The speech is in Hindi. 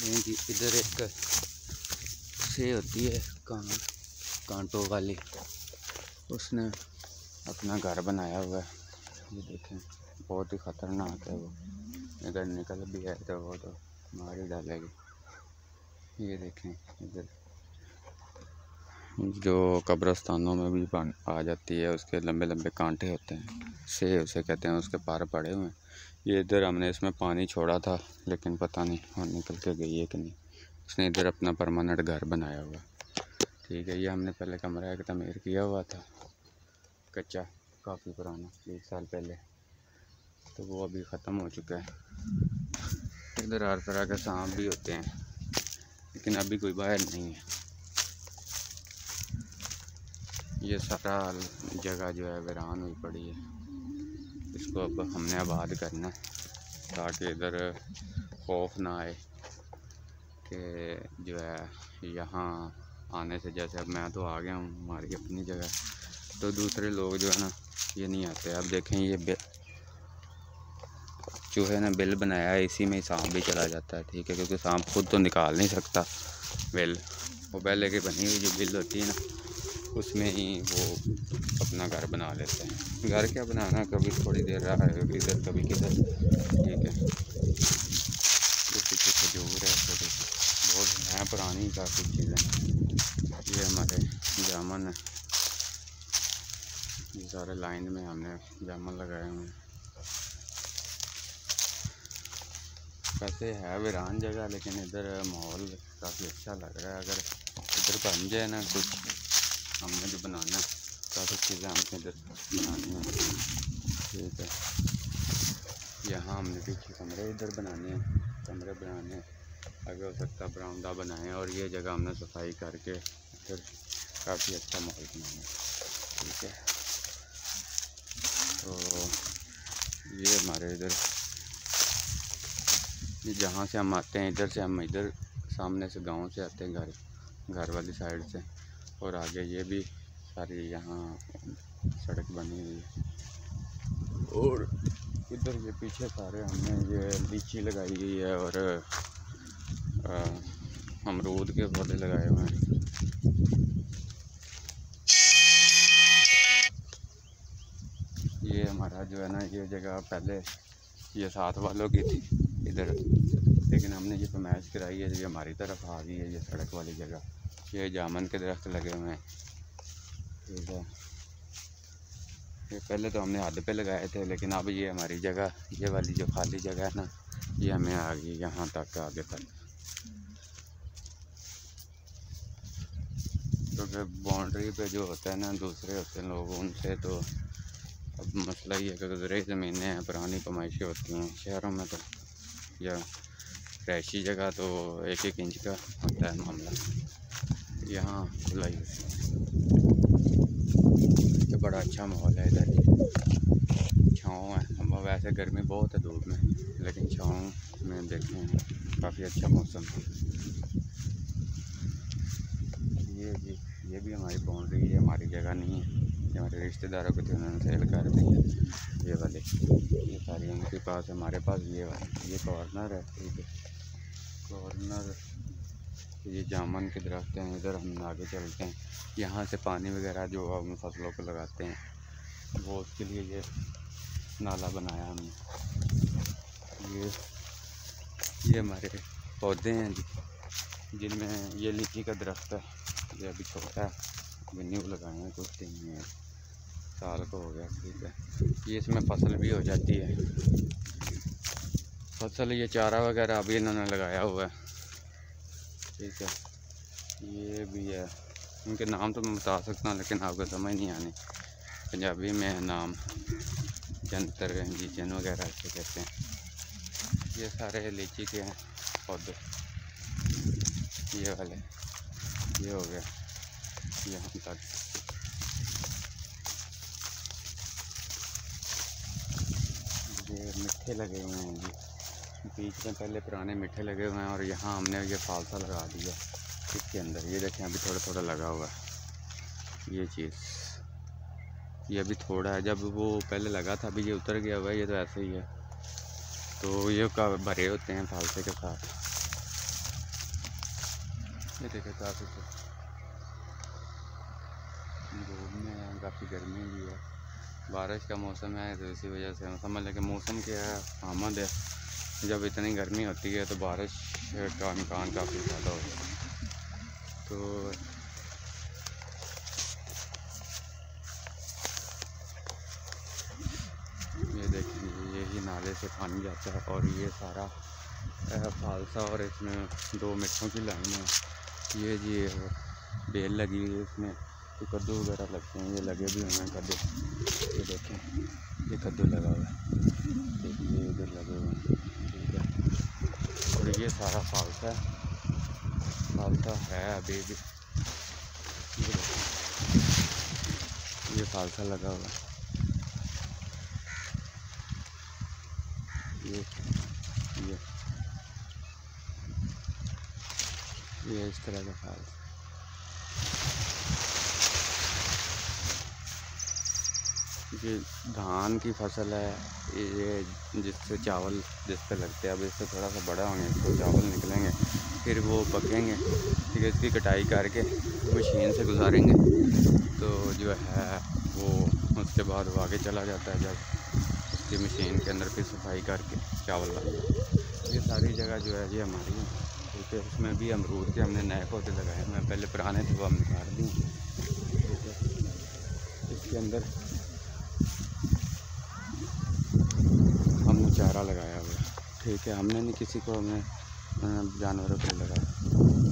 जी, इधर एक से होती है कान, कांटों वाली। उसने अपना घर बनाया हुआ है। ये देखें, बहुत ही ख़तरनाक है वो। अगर निकल भी है तो वो तो मार ही डालेगी। ये देखें, इधर। जो कब्रस्तानों में भी आ जाती है, उसके लंबे लंबे कांटे होते हैं से उसे कहते हैं, उसके पार पड़े हुए हैं। ये इधर हमने इसमें पानी छोड़ा था, लेकिन पता नहीं और निकल के गई है कि नहीं। उसने इधर अपना परमानेंट घर बनाया हुआ। ठीक है, ये हमने पहले कमरा एक तमीर किया हुआ था। कच्चा, काफ़ी पुराना, एक साल पहले। तो वो अभी ख़त्म हो चुका है। इधर हर तरह के सांप भी होते हैं, लेकिन अभी कोई बाहर नहीं है। ये सारा जगह जो है वीरान हुई पड़ी है। इसको अब हमने आबाद करना है, ताकि इधर खौफ ना आए कि जो है यहाँ आने से जैसे अब मैं तो आ गया हूँ हमारी अपनी जगह। तो दूसरे लोग जो है ना, ये नहीं आते। अब देखें ये बिल चूहे ने बिल बनाया है, इसी में ही सांप भी चला जाता है, ठीक है? क्योंकि सांप खुद तो निकाल नहीं सकता बिल। वो पहले की बनी हुई जो बिल होती है ना उसमें ही वो अपना घर बना लेते हैं। घर क्या बनाना? कभी थोड़ी देर रहा है इधर, कभी किधर। ठीक है। पीछे खजूर है थोड़ी बहुत हैं पुरानी काफ़ी चीज़ें ये हमारे जामन है। ये सारे लाइन में हमने जामन लगाए हुए हैं। वैसे है वीरान जगह, लेकिन इधर माहौल काफ़ी अच्छा लग रहा है। अगर इधर बन जाए ना कुछ हमने जो बनाना है काफ़ी चीज़ें हमने इधर बनानी है। ठीक है। यहाँ हमने पीछे कमरे इधर बनाने हैं, कमरे बनाने हैं। अगर हो सकता है बरामदा बनाएँ और ये जगह हमने सफ़ाई करके फिर काफ़ी अच्छा माहौल बनाना ठीक है। तो ये हमारे इधर जहाँ से हम आते हैं, इधर से हम इधर सामने से गाँव से आते हैं, घर घर वाली साइड से। और आगे ये भी सारी यहाँ सड़क बनी हुई है। और इधर ये पीछे सारे हमने ये लीची लगाई हुई है और अमरूद के पौधे लगाए हुए हैं। ये हमारा जो है ना, ये जगह पहले ये साथ वालों की थी, इधर। लेकिन हमने ये फरमाइश कराई है, ये हमारी तरफ़ आ गई है, ये सड़क वाली जगह। ये जामन के दरख्त लगे हुए हैं। ये पहले तो हमने हद पे लगाए थे, लेकिन अब ये हमारी जगह, ये वाली जो खाली जगह है ना, ये हमें आ गई यहाँ तक, आगे तक। क्योंकि तो बाउंड्री पे जो होता है ना, दूसरे होते हैं लोग, उनसे तो अब मसला ये है कि गुजरे ज़मीनें हैं, पुरानी कमाइशें होती हैं शहरों में तो। या रैशी जगह तो एक एक इंच का होता है मामला। यहाँ खुलाई तो बड़ा अच्छा माहौल है इधर। छाँव है। हम वैसे गर्मी बहुत है धूप में, लेकिन छाँव में देखें, काफ़ी अच्छा मौसम है। ये जी ये भी हमारी बाउंड्री है हमारी जगह नहीं है। ये हमारे रिश्तेदारों को थे उन्होंने सेल कर दी है, ये वाले। ये सारी उनके पास, हमारे पास ये वाले। ये कॉर्नर है, ठीक है। कॉर्नर ये जामन के दरख्त हैं, इधर हम आगे चलते हैं। यहाँ से पानी वगैरह जो हम फ़सलों को लगाते हैं, वो उसके लिए ये नाला बनाया हमने। ये ये हमारे पौधे हैं जिनमें ये लीची का दरख्त है। ये अभी छोटा है, अभी न्यू लगाए हैं, कुछ दिन में, साल को हो गया, ठीक है। ये इसमें फ़सल भी हो जाती है। फ़सल ये चारा वगैरह अभी इन्होंने लगाया हुआ है। ठीक है। ये भी है। उनके नाम तो मैं बता सकता हूँ, लेकिन आपको समझ नहीं आने। पंजाबी में नाम। जंतर जन वगैरह ऐसे कहते हैं। ये सारे लीची के हैं पौधे ये वाले। ये हो गया। यहाँ तक। ये मिठे लगे हुए हैं जी। बीच में पहले पुराने मीठे लगे हुए हैं और यहाँ हमने ये फालसा लगा दिया इसके अंदर। ये देखें, अभी थोड़ा थोड़ा लगा हुआ है। ये चीज़। ये अभी थोड़ा है। जब वो पहले लगा था, अभी ये उतर गया हुआ है, ये तो ऐसे ही है। तो ये भरे होते हैं फालसे के साथ। ये देखे, काफ़ी तो घूमने हैं, काफ़ी गर्मी भी है। बारिश का मौसम है तो इसी वजह से समझ लें कि मौसम क्या है, आमद है। जब इतनी गर्मी होती है तो बारिश का इम्कान काफ़ी ज़्यादा हो जाता है। तो ये देखिए, यही नाले से पानी जाता है और ये सारा फालसा और इसमें दो मिट्टों की लाइन है। ये जी, बेल लगी हुई है इसमें तो कद्दू वगैरह लगते हैं, ये लगे भी हुए हैं कद्दू। ये देखें ये कद्दू लगा हुआ है। देखिए इधर लगे हुए हैं। ये सारा फालसा फालसा है अभी भी। ये फालसा लगा हुआ। ये ये। ये इस तरह का खाल ये धान की फ़सल है, ये जिससे चावल जिस पे लगते हैं, अब इससे थोड़ा सा बड़ा होंगे तो चावल निकलेंगे, फिर वो पकेंगे, फिर इसकी कटाई करके मशीन से गुजारेंगे। तो जो है, वो उसके बाद वो आगे चला जाता है जब उसकी मशीन के अंदर फिर सफ़ाई करके चावल लगता ये सारी जगह जो है, ये हमारी है। ठीक है, उसमें भी अमरूद के हमने नए पौधे लगाए हैं पहले पुराने थे, वो हमने काट दिए ठीक है, इसके अंदर हमने चारा लगाया हुआ है ठीक है हमने नहीं किसी को हमने जानवरों के लगाया।